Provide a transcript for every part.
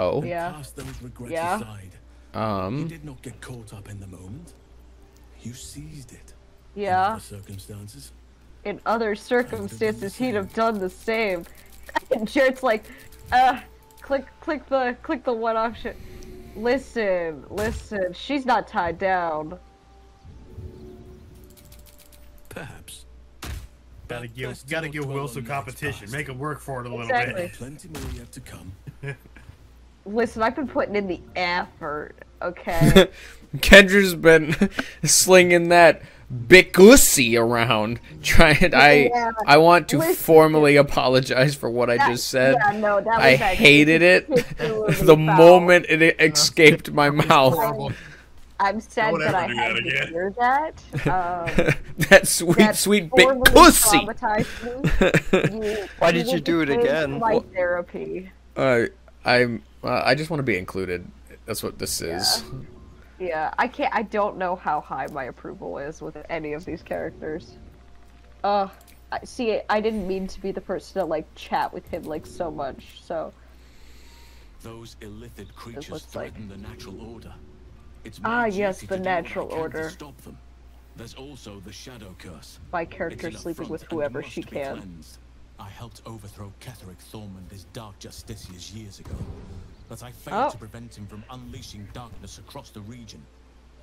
Oh. Yeah. Cast those regrets Yeah. aside. You Um. did not get caught up in the moment. You seized it. Yeah. Under the circumstances. In other circumstances, he'd have done the same. And Jared's like, uh, click, click the, click the one option. Listen, listen, she's not tied down. Perhaps. Gotta give, best gotta give dwell Wyll some competition. Make him work for it a little Exactly. bit. Plenty more yet to come. Listen, I've been putting in the effort, okay? Kendra's been slinging that bikusi around. Trying. I. Yeah. I want to Listen. formally apologize for what I just said. Yeah, no, that was I hated it the foul. moment it escaped my mouth. Horrible. I'm sad that I ever had that to again. hear that. Um, that sweet, that sweet formerly bikusi. traumatized me. You- Why did you went do it again? for My therapy. uh, I'm. Uh, I just want to be included. That's what this is. Yeah, I can't. I don't know how high my approval is with any of these characters. Uh, I- see, I didn't mean to be the person to like chat with him like so much. So Those illithid creatures looks like- threaten the natural order. It's Ah, yes, the to do what I natural order. Stop them. There's also the shadow curse. my It's character sleeping with whoever she can. cleansed. I helped overthrow Ketheric Thormund as Dark Justiciar years ago, but I failed Oh. to prevent him from unleashing darkness across the region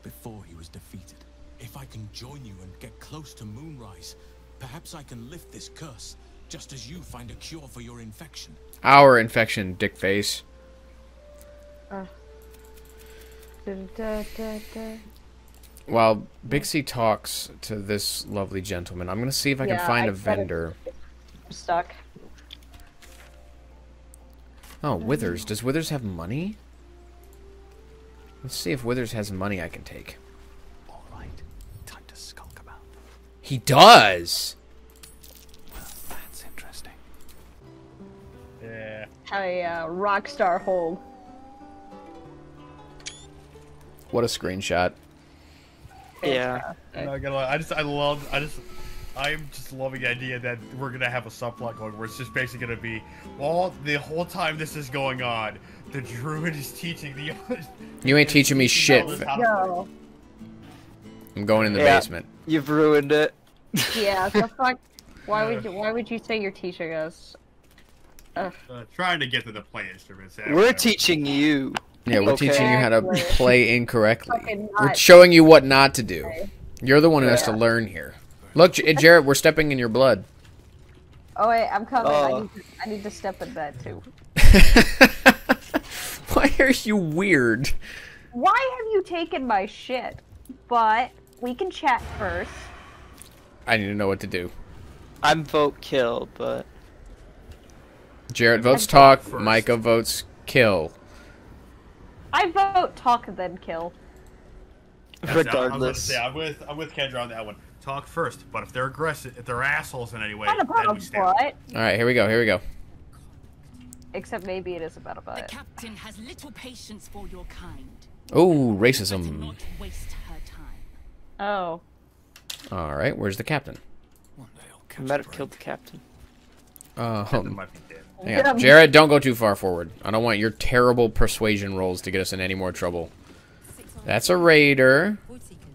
before he was defeated. If I can join you and get close to Moonrise, perhaps I can lift this curse, just as you find a cure for your infection. Our infection, dick face. Da-da-da-da. While Bixie talks to this lovely gentleman, I'm gonna see if I can find I a vendor. it. Vendor. I'm stuck. Oh, Withers. Does Withers have money? Let's see if Withers has money I can take. All right, time to skulk about. He does. Well, That's interesting. Yeah. A uh, rock star hold. What a screenshot. Yeah. I'm not gonna lie. I just, I love, I just, I'm just loving the idea that we're gonna have a subplot going where it's just basically gonna be, well, the whole time this is going on, the druid is teaching the. You ain't teaching me shit. Tell us fa- how- No. I'm going in the Yeah. basement. You've ruined it. Yeah. The fuck. Why would you? Why would you say you're teaching us? Uh, trying to get to the play instruments. yeah, We're whatever. teaching you. Yeah, we're Okay. teaching you how to play incorrectly. We're showing you what not to do. You're the one who has to learn here. Look, J- Jarrett, we're stepping in your blood. Oh wait, I'm coming. I, Oh. need to, I need to step in that too. Why are you weird? Why have you taken my shit? But we can chat first. I need to know what to do. I'm vote kill, but Jarrett votes I'm talk. first. Micah votes kill. I vote talk then kill. That's- I was gonna regardless. say, I'm with, I'm with Kendra on that one. Talk first, but if they're aggressive, if they're assholes in any way, Not about then a we stab. butt. All right, here we go. Here we go. Except maybe it is about a The butt. captain has little patience for your kind. Oh, racism. waste her time. Oh. All right, where's the captain? I'll I catch might have killed the captain. They Um, might hang on. Yeah. Jarrett, don't go too far forward. I don't want your terrible persuasion rolls to get us in any more trouble. That's a raider.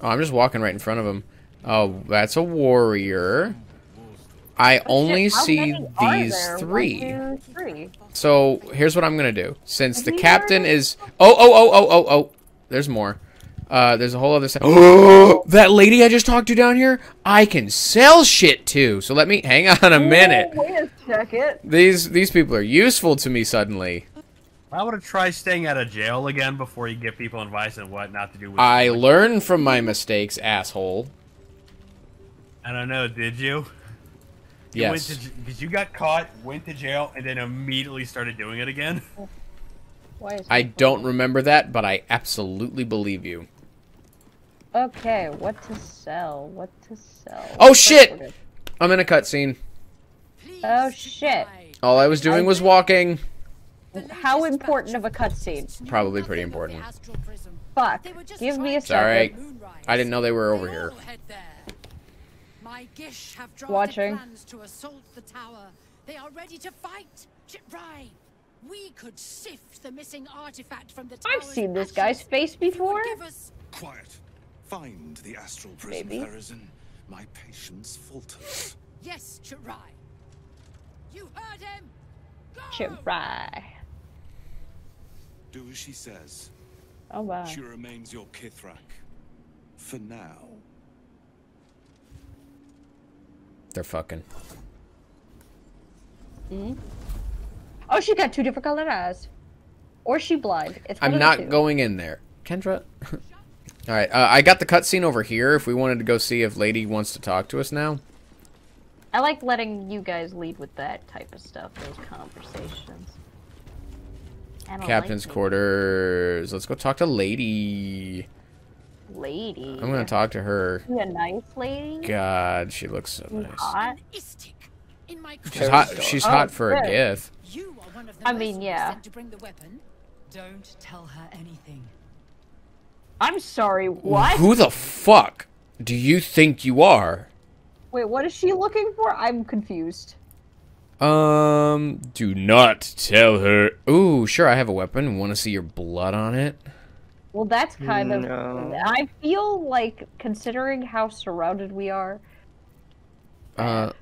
Oh, I'm just walking right in front of him. Oh, that's a warrior. I only Shit, see these three. two, three. So here's what I'm gonna do. Since Have the captain heard is oh oh oh oh oh oh, there's more. Uh, there's a whole other. Se- oh, that lady I just talked to down here, I can sell shit to. So let me hang on a minute. Wait a second. These these people are useful to me suddenly. I want to try staying out of jail again before you give people advice on what not to do. With I learn from my mistakes, asshole. I don't know. Did you? You Yes. Went because you got caught, went to jail, and then immediately started doing it again. Why is I don't phone- remember that, but I absolutely believe you. Okay, what to sell? What to sell? Oh, First shit! I'm in a cutscene. Oh shit! All I was doing was walking. How important of a cutscene? Probably pretty important. Fuck. Give me a It's alright. I didn't know they were over here. My Gish have drafted Watching. plans to assault the tower. They are ready to fight. Chiprai. we could sift the missing artifact from the tower. I've seen this ashes, guy's face if you would before. give us- Quiet. Find the astral prism, Maybe. Therezzyn. My patience falters. Yes, Chirai. You heard him. Go! Chirai. Do as she says. Oh wow. She remains your Kithrak. For now. They're fucking. mmm Oh, she got two different colored eyes. Or she blind. It's I'm not going in there. Kendra? Alright, uh, I got the cutscene over here if we wanted to go see if Lady wants to talk to us now. I like letting you guys lead with that type of stuff, those conversations. Captain's like quarters. Let's go talk to Lady. It. Lady. I'm gonna talk to her. You a nice lady? God, she looks so You nice. hot? Istik, in She's hot. She's Oh, hot for a good. gith. You are one of the I mean, yeah. to bring the weapon. Don't tell her anything. I'm sorry, what? Who the fuck do you think you are? Wait, what is she looking for? I'm confused. Um, do not tell her. Ooh, sure, I have a weapon. Want to see your blood on it? Well, that's kind of. I feel like, considering how surrounded we are, Uh,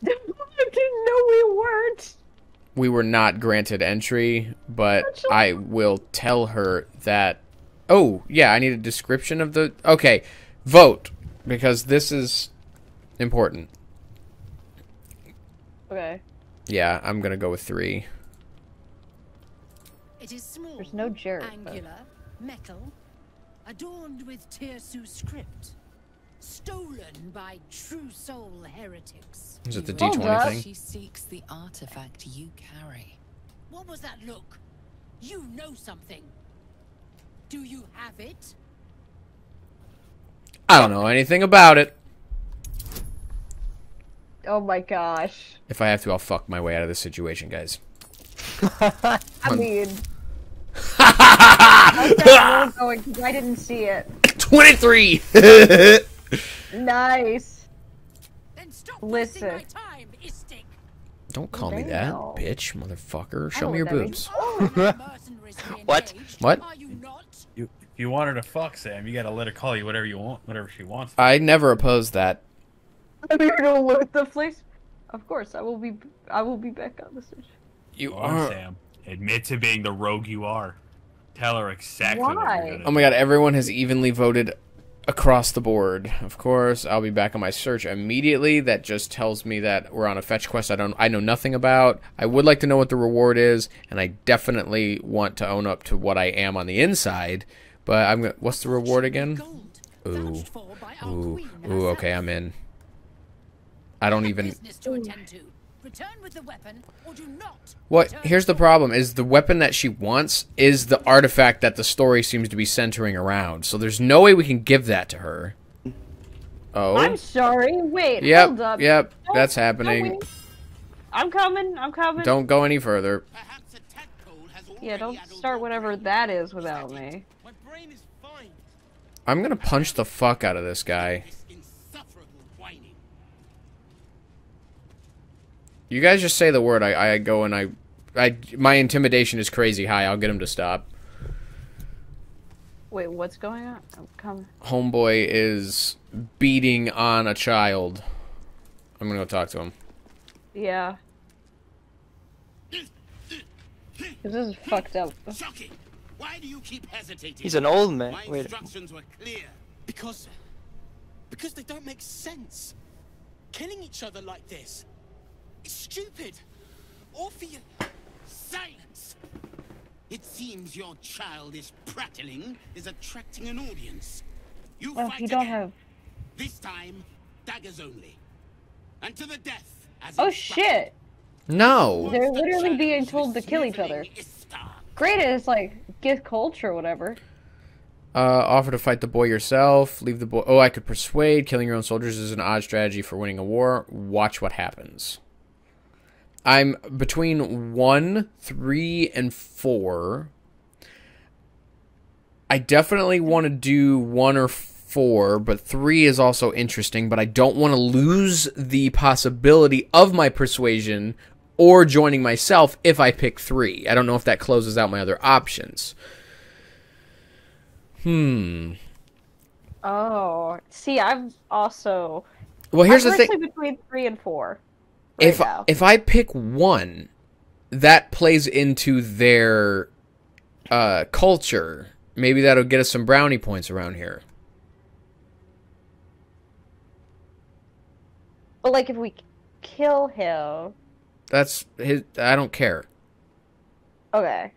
I didn't know we weren't. we were not granted entry, but I will tell her that. Oh, yeah, I need a description of the. Okay, vote because this is important. Okay. Yeah, I'm gonna go with three. It is small, There's no Jared, but- angular, metal, adorned with Tirsu script, stolen by true soul heretics. Is it the D20 up. thing? She seeks the artifact you carry. What was that look? You know something. Do you have it? I don't know anything about it. Oh my gosh. If I have to, I'll fuck my way out of this situation, guys. I mean. How's that roll I didn't see it. 23! Nice. Then stop Listen. my time, Don't call me that, bitch, motherfucker. Show me your what that means. boobs. You're mercenarily What? What? You not? You, if you want her to fuck Sam, you gotta let her call you whatever you want, whatever she wants. I never opposed that. I'm here to loot the place. Of course, I will be. I will be back on the stage. You are, on, Sam. Admit to being the rogue you are. Tell her exactly what Why? you're Oh my god, everyone has evenly voted across the board. Of course, I'll be back on my search immediately. That just tells me that we're on a fetch quest I don't I know nothing about. I would like to know what the reward is, and I definitely want to own up to what I am on the inside. But I'm gonna what's the reward again? Ooh. vouched for by our Ooh. Ooh, okay. I'm in. I don't even to attend to. Return with the weapon, or do not. What? return Here's the problem: is the weapon that she wants is the artifact that the story seems to be centering around. So there's no way we can give that to her. Oh. I'm sorry. Wait. Yep. Hold up. Yep. Don't- That's happening. wait. I'm coming. I'm coming. Don't go any further. Perhaps a tadpole has Yeah, don't start whatever that is without me. My brain is fine. I'm gonna punch the fuck out of this guy. You guys just say the word. I, I go and I, I my intimidation is crazy high. I'll get him to stop. Wait, what's going on? Oh, I'm coming. Homeboy is beating on a child. I'm gonna go talk to him. Yeah. this is fucked up. Shocking. Why do you keep hesitating? He's an old man. My Wait. instructions were clear. Because, because they don't make sense. Killing each other like this, it's stupid. Orpheus, silence. It seems your childish prattling is attracting an audience. You Well, fight you don't again. have. This time, daggers only, and to the death. As Oh instructed. shit! No. They're Once the literally being told to kill each other. sniveling Istar Great is like get culture or whatever. Uh, offer to fight the boy yourself. Leave the boy. Oh, I could persuade. Killing your own soldiers is an odd strategy for winning a war. Watch what happens. I'm between one, three, and four. I definitely want to do one or four, but three is also interesting. But I don't want to lose the possibility of my persuasion or joining myself if I pick three. I don't know if that closes out my other options. Hmm. Oh, see, I'm also. Well, here's I'm the thing. between three and four. If if I pick one, that plays into their uh, culture. Maybe that'll get us some brownie points around here. but like, if we kill him, That's his. I don't care. okay.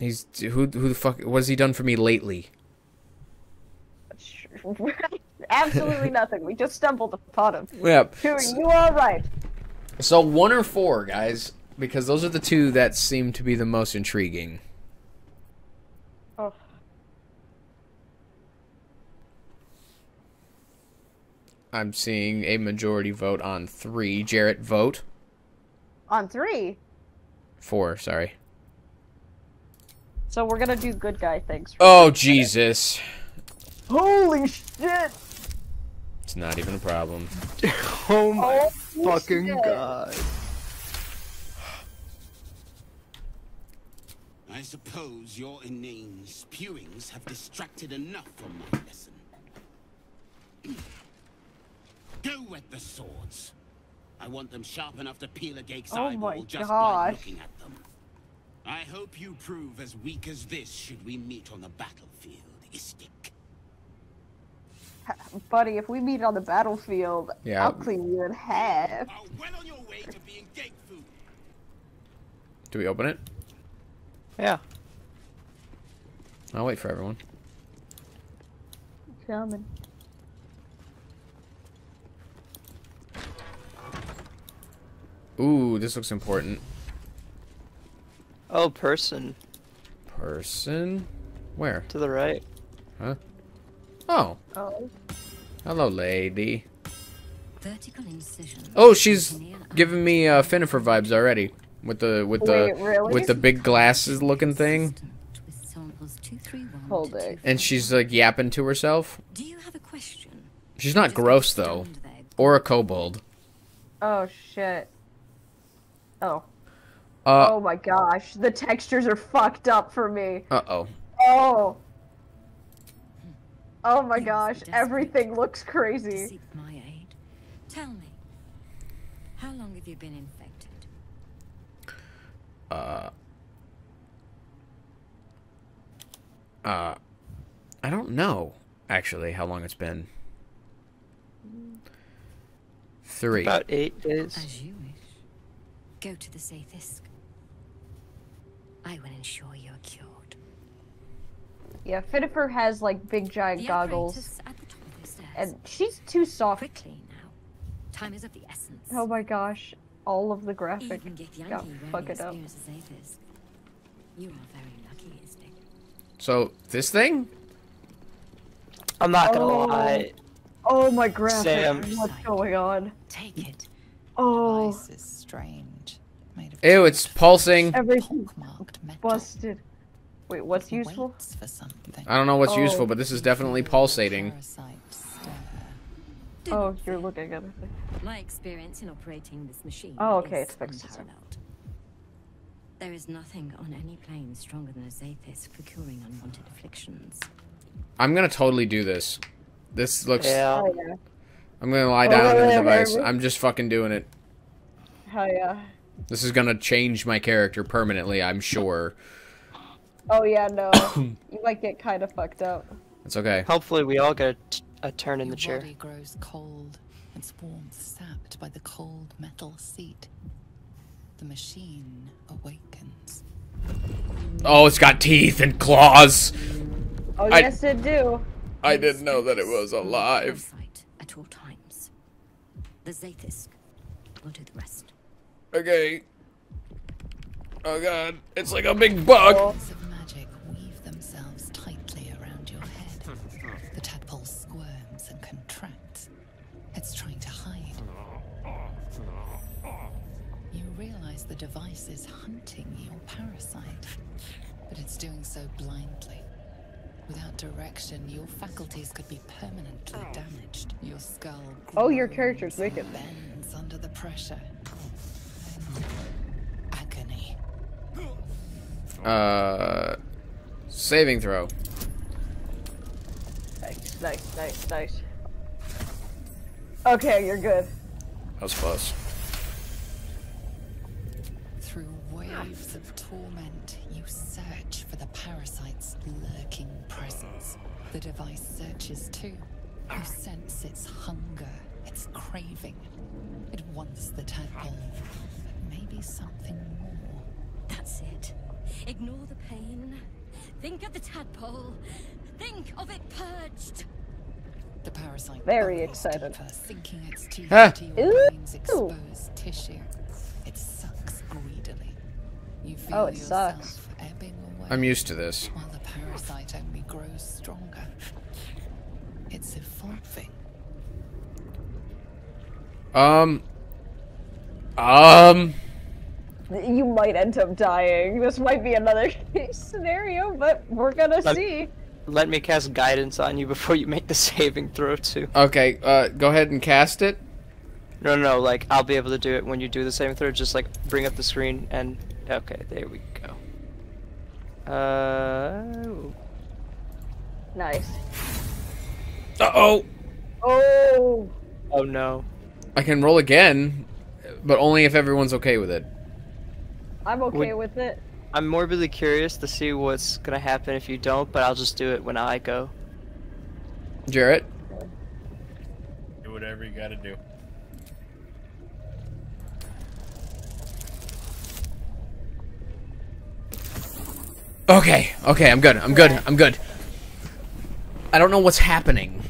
He's who? Who the fuck? What has he done for me lately? Absolutely nothing. We just stumbled upon him. Yeah. You are right. So one or four, guys, because those are the two that seem to be the most intriguing. Oh. I'm seeing a majority vote on three. Jarrett, vote. On three. Four, sorry. So we're gonna do good guy things. Oh, Jesus. Holy shit! It's not even a problem. Oh my Oh, fucking shit. god. I suppose your inane spewings have distracted enough from my lesson. Go wet the swords. I want them sharp enough to peel a ghaik's Oh eyeball just gosh. by looking at them. I hope you prove as weak as this should we meet on the battlefield, Istik. Buddy, if we meet on the battlefield, Yeah. I'll clean you in half. Are well on your way to being ghaik food. Do we open it? Yeah. I'll wait for everyone. Coming. Ooh, this looks important. Oh, person Person? Where? to the right. Huh? Oh, Oh. hello, lady. Vertical incision. Oh, she's giving me uh, Finnifer vibes already with the with the Wait, really? with the big glasses looking thing, With samples 231 Hold it. and she's like yapping to herself. Do you have a question? She's not gross though, or a kobold. Oh shit. Oh. Uh oh my gosh, the textures are fucked up for me. uh oh. Oh. Oh my Yes, gosh, everything looks crazy. seek my aid. Tell me, how long have you been infected? Uh. Uh, I don't know actually how long it's been. Three. About eight days. As you wish. Go to the Zaith'isk. I will ensure you're cured. Yeah, Finnifer has like big giant The goggles, at the top of the and she's too soft. Quickly now. Time is of the essence. Oh my gosh, all of the graphic Even Githyanki got rarely fucking up. You are very lucky, Istik. So this thing? I'm not gonna Oh. lie. Oh my graphic, Sam. what's going on? Take it. Oh, Device is strange. Made of Ew, it's pulsing. everything pockmarked metal. busted. Wait, what's useful? For something. I don't know what's Oh. useful, but this is definitely pulsating. Oh, you're looking at it. My experience in operating this machine Oh, okay, it's fixed, it's fine. unparalleled. There is nothing on any plane stronger than a Zaith'isk for curing unwanted afflictions. I'm gonna totally do this. This looks. Yeah. Oh yeah, I'm gonna lie Oh, down on the yeah, device. I'm just fucking doing it. hell yeah. This is gonna change my character permanently. I'm sure. Oh yeah, no, you might get kind of fucked up. It's okay. Hopefully, we all get a, t- a turn in Your the chair. body grows cold, its warmth sapped by the cold metal seat. The machine awakens. Oh, it's got teeth and claws. Oh I- yes, it do. I didn't know that it was alive. at all times. The Zaith'isk will do the rest. Okay. Oh god, it's like a big bug. Bits The device is hunting your parasite, but it's doing so blindly. Without direction, your faculties could be permanently damaged. Your skull. Oh, your character's wicked. Bends under the pressure. Agony. Uh, saving throw. Nice, nice, nice, nice. Okay, you're good. That was close. Torment, you search for the parasite's lurking presence. The device searches too. You sense its hunger, its craving. It wants the tadpole, but maybe something more. That's it. Ignore the pain. Think of the tadpole. Think of it purged. The parasite Very burrows excited. deeper, sinking its teeth Ah. into your brain's Ooh. exposed tissue. It sucks greedily. You feel Oh, it sucks. ebbing away. I'm used to this. While the parasite only grows stronger. It's evolving. Um. Um. You might end up dying. This might be another case scenario, but we're gonna Let- see. Let me cast guidance on you before you make the saving throw too. Okay. Uh, go ahead and cast it. No, no, no, like I'll be able to do it when you do the saving throw. Just like bring up the screen and okay, there we go. Uh, Nice. Uh oh. Oh, oh no. I can roll again, but only if everyone's okay with it. I'm okay Would- with it. I'm morbidly curious to see what's gonna happen if you don't, but I'll just do it when I go. Jarrett. Do whatever you gotta do. Okay. Okay. I'm good. I'm good. I'm good. I don't know what's happening.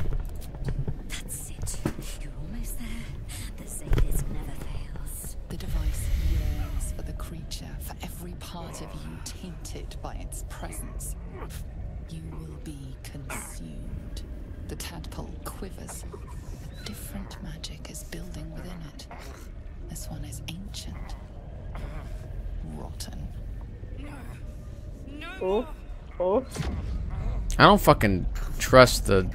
I don't fucking trust the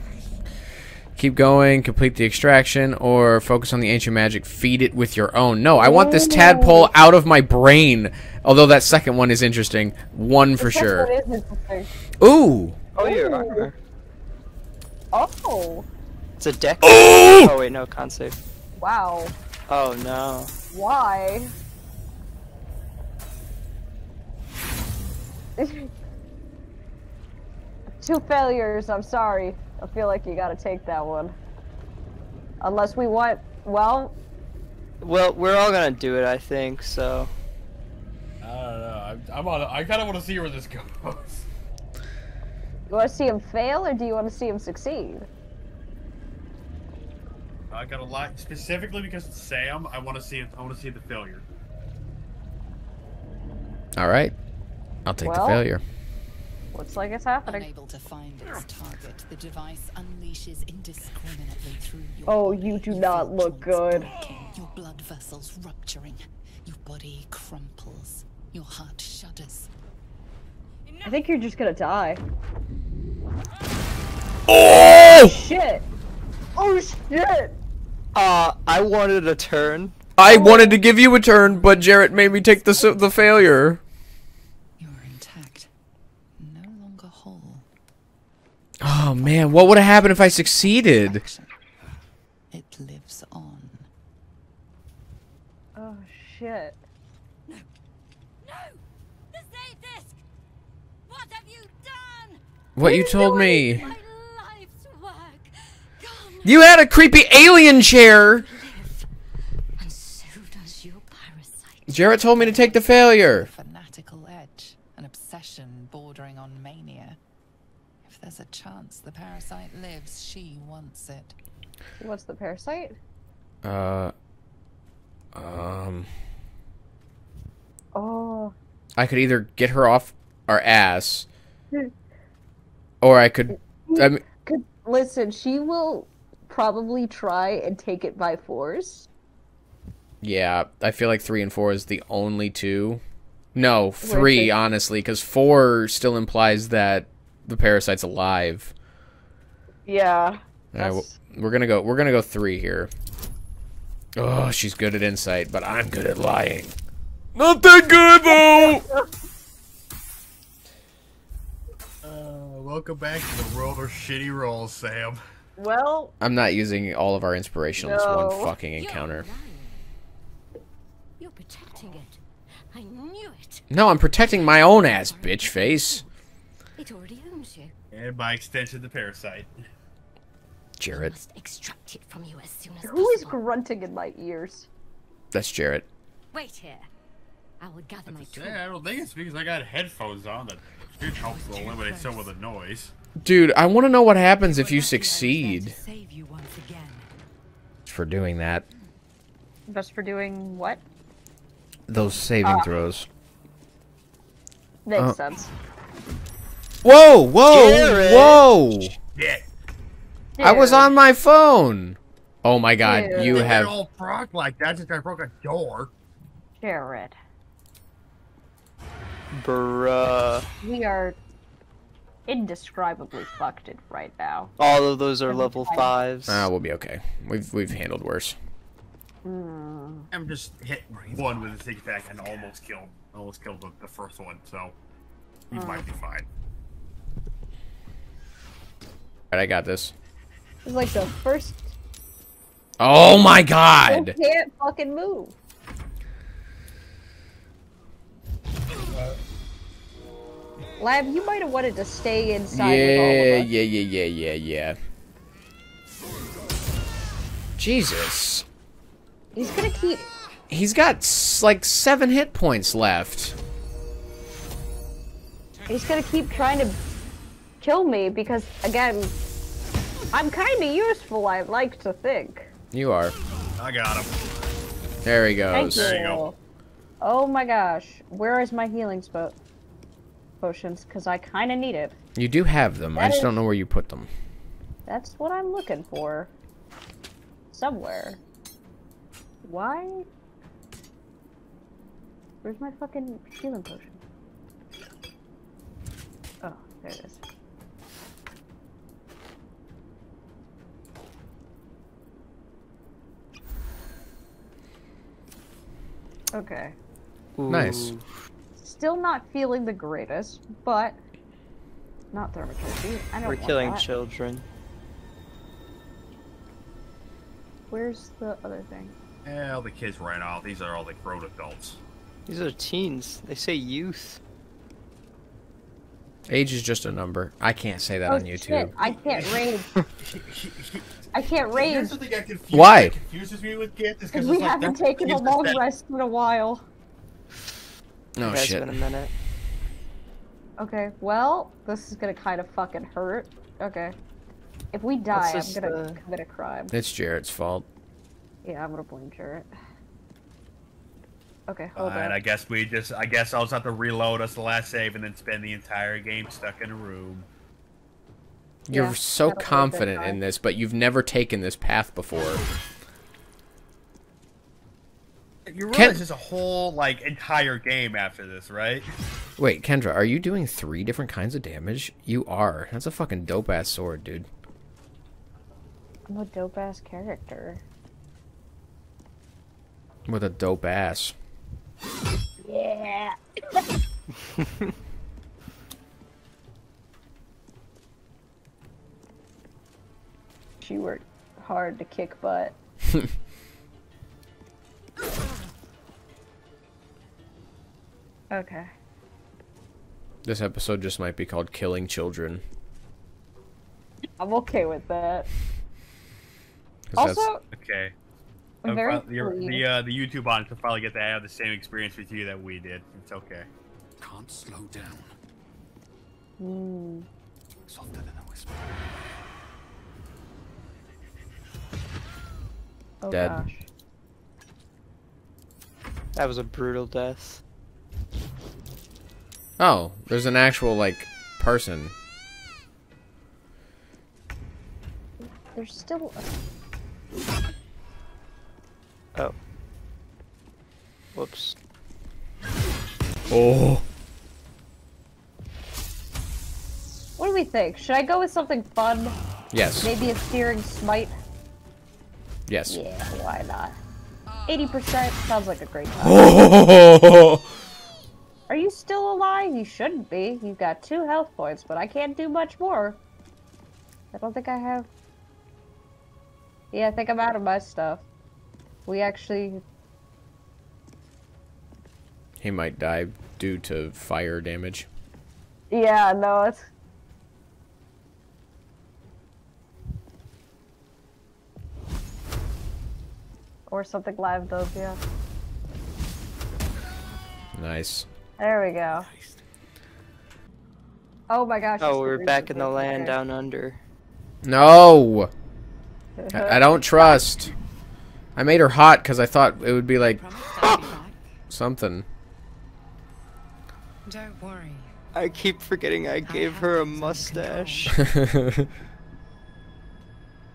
keep going, complete the extraction, or focus on the ancient magic, feed it with your own. No, I want this tadpole out of my brain. Although that second one is interesting. One for This sure. is. Ooh. Oh, yeah. Oh, It's a deck. Ooh! Oh wait, no, con save. wow. Oh no. Why? Two failures, I'm sorry. I feel like you gotta take that one. Unless we want, well, Well, we're all gonna do it, I think. So I don't know. I'm, I'm on. I kind of want to see where this goes. you wanna see him fail or do you wanna see him succeed? I got a lot specifically because it's Sam. I want to see it. I want to see the failure. All right. I'll take Well, the failure. Looks like it's happening. Unable to find its target, the device unleashes indiscriminately through your Oh, body. you do not look good. breaking, Your blood vessels rupturing. Your body crumples. Your heart shudders. I think you're just gonna die. Oh! Shit! Oh shit! Uh, I wanted a turn. I wanted to give you a turn, but Jarrett made me take the the failure. You're intact. No longer whole. Oh man, what would have happened if I succeeded? It lives on. Oh shit. No! No! The sadist! What have you done? What you told me. My life's work. You had a creepy alien chair. Live. And so does your parasite. Jarrett told me to take the failure. Fanatical edge. An obsession bordering on mania. If there's a chance the parasite lives, she wants it. What's the parasite? Uh. Um. Oh. I could either get her off our ass, or I could. I mean, Listen, she will probably try and take it by force. yeah, I feel like three and four is the only two. No, three, honestly, because four still implies that the parasite's alive. Yeah. All right, well, we're gonna go. We're gonna go three here. Oh, she's good at insight, but I'm good at lying. Not that good though. Uh, welcome back to the world of shitty rolls, Sam. Well, I'm not using all of our inspiration on this one fucking encounter. You're protecting it. I knew it. No, I'm protecting my own ass, bitch face. It already owns you. And by extension, the parasite. Jarrett. Must extract it from you as soon as who is possible. grunting in my ears? That's Jarrett. Wait here. I will gather my tools. Yeah, I don't think it's because I got headphones on that should help to eliminate some of the noise. Dude, I want to know what happens if you succeed Save you once again. for doing that. Just for doing what? Those saving Ah. throws. Makes Uh, sense. Whoa, whoa, Jarrett! whoa! Yeah. I was on my phone. Oh my god, Dude. you They have all broke like that just I broke a door. Jared. Bruh. We are indescribably fucked it right now. All of those are level time. fives. Ah, we'll be okay. We've we've handled worse. Hmm. I'm just hit one with a sneak attack and almost killed almost killed the, the first one, so he might be fine. Alright, I got this. It's like the first. Oh my I god! can't fucking move. Lab, you might have wanted to stay inside Yeah, yeah, yeah, yeah, yeah, yeah. Jesus. He's gonna keep. He's got like seven hit points left. He's gonna keep trying to kill me because, again, I'm kind of useful. I like to think. You are. I got him. There he Thank goes. you. There you go. Oh my gosh, where is my healing spot? Potions, because I kind of need it. You do have them. I just is- don't know where you put them. That's what I'm looking for. Somewhere. Why? Where's my fucking healing potion? Oh, there it is. Okay. Nice. Still not feeling the greatest, but not thermotherapy. I don't We're want killing that. children. Where's the other thing? Yeah, all the kids ran off. These are all like grown adults. These are teens. They say youth. Age is just a number. I can't say that oh on shit! YouTube. I can't rage. I can't Here's rage the thing that confuses, Why? that confuses me with kids is because because we like, haven't taken a long that- rest in a while. Oh shit. been a minute. Okay, well, this is gonna kind of fucking hurt. Okay. If we die, I'm gonna uh, commit a crime. It's Jarrett's fault. Yeah, I'm gonna blame Jarrett. Okay, uh, hold Alright, on. I guess we just I guess I'll just have to reload us the last save and then spend the entire game stuck in a room. You're Yeah, so that'll be a good confident in this, but you've never taken this path before. You realize Can't- there's a whole like entire game after this, right? Wait, Kendra, are you doing three different kinds of damage? You are. That's a fucking dope ass sword, dude. I'm a dope ass character. With a dope ass. Yeah. she worked hard to kick butt. okay. This episode just might be called Killing Children. I'm okay with that. 'cause that's- Also, Okay. I'm very uh, your- the uh, the YouTube audience will probably get to have the same experience with you that we did. It's okay. Can't slow down. Mm, Softer than a whisper. oh Dead. gosh. That was a brutal death. Oh, there's an actual, like, person. There's still a Whoops. Oh. What do we think? Should I go with something fun? Yes. Maybe a searing smite? Yes. Yeah, why not? 80% sounds like a great time. Oh. Are you still alive? You shouldn't be. You've got two health points, but I can't do much more. I don't think I have. Yeah, I think I'm out of my stuff. We actually. He might die due to fire damage. Yeah, no, it's. Or something live does, yeah. Nice. There we go. Oh my gosh. Oh, we're back in the land okay. down under. No! I, I don't trust. I made her hot because I thought it would be like something. Don't worry. I keep forgetting I gave have her a mustache.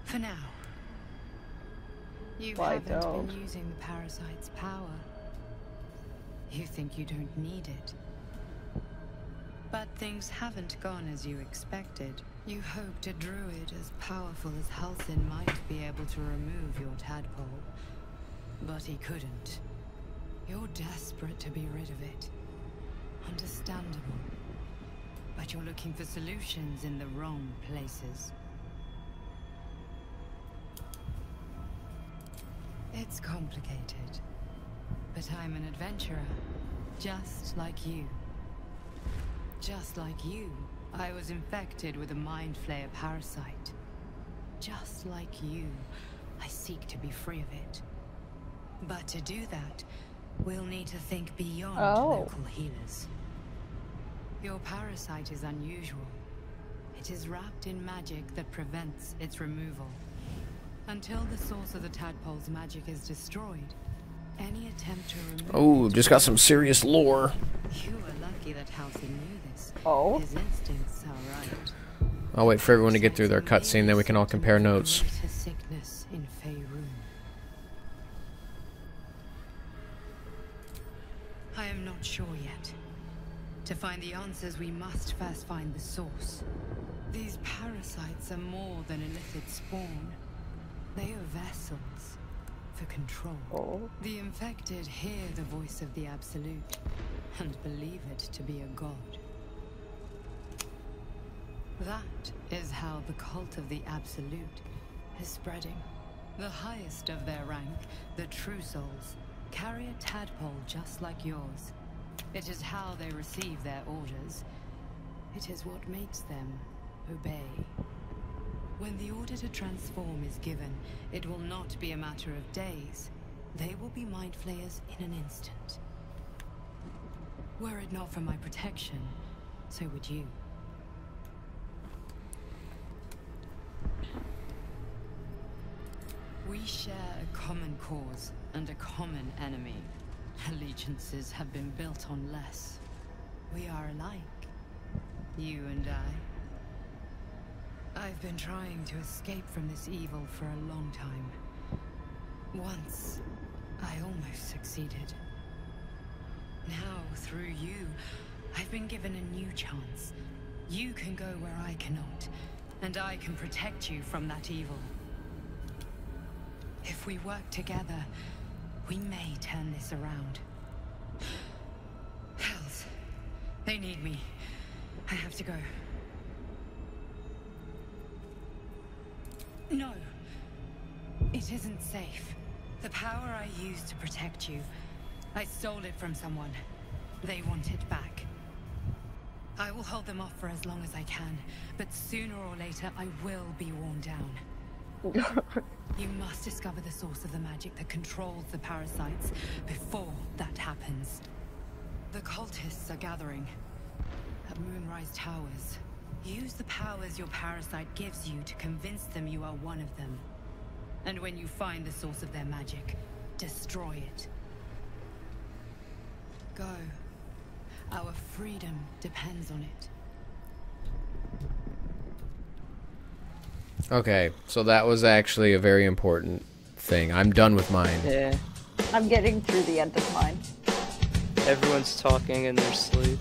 For now. You Why haven't been using the parasite's power. You think you don't need it. But things haven't gone as you expected. You hoped a druid as powerful as Halsin might be able to remove your tadpole. But he couldn't. You're desperate to be rid of it. Understandable. But you're looking for solutions in the wrong places. It's complicated. But I'm an adventurer, just like you. Just like you, I was infected with a Mind Flayer parasite. Just like you, I seek to be free of it. But to do that, we'll need to think beyond Oh. local healers. Your parasite is unusual. It is wrapped in magic that prevents its removal. Until the source of the tadpole's magic is destroyed, any attempt to remove Oh, just got some serious lore. you are lucky that Halsin knew this. Oh. His instincts are right. I'll wait for everyone to get through their cutscene, then we can all compare notes. To find the answers, we must first find the source. These parasites are more than illithid spawn. They are vessels for control. Oh. The infected hear the voice of the Absolute and believe it to be a god. That is how the cult of the Absolute is spreading. The highest of their rank, the True Souls, carry a tadpole just like yours. It is how they receive their orders. It is what makes them obey. When the order to transform is given, it will not be a matter of days. They will be mind flayers in an instant. Were it not for my protection, so would you. We share a common cause and a common enemy. Allegiances have been built on less. We are alike. You and I. I've been trying to escape from this evil for a long time. Once, I almost succeeded. Now, through you, I've been given a new chance. You can go where I cannot, and I can protect you from that evil. If we work together, we may turn this around. Hells, they need me. I have to go. No. It isn't safe. The power I used to protect you, I stole it from someone. They want it back. I will hold them off for as long as I can, but sooner or later I will be worn down. You must discover the source of the magic that controls the parasites before that happens. The cultists are gathering at Moonrise Towers. Use the powers your parasite gives you to convince them you are one of them. And when you find the source of their magic, destroy it. Go. Our freedom depends on it. Okay, so that was actually a very important thing. I'm done with mine. Yeah. I'm getting through the end of mine. Everyone's talking in their sleep.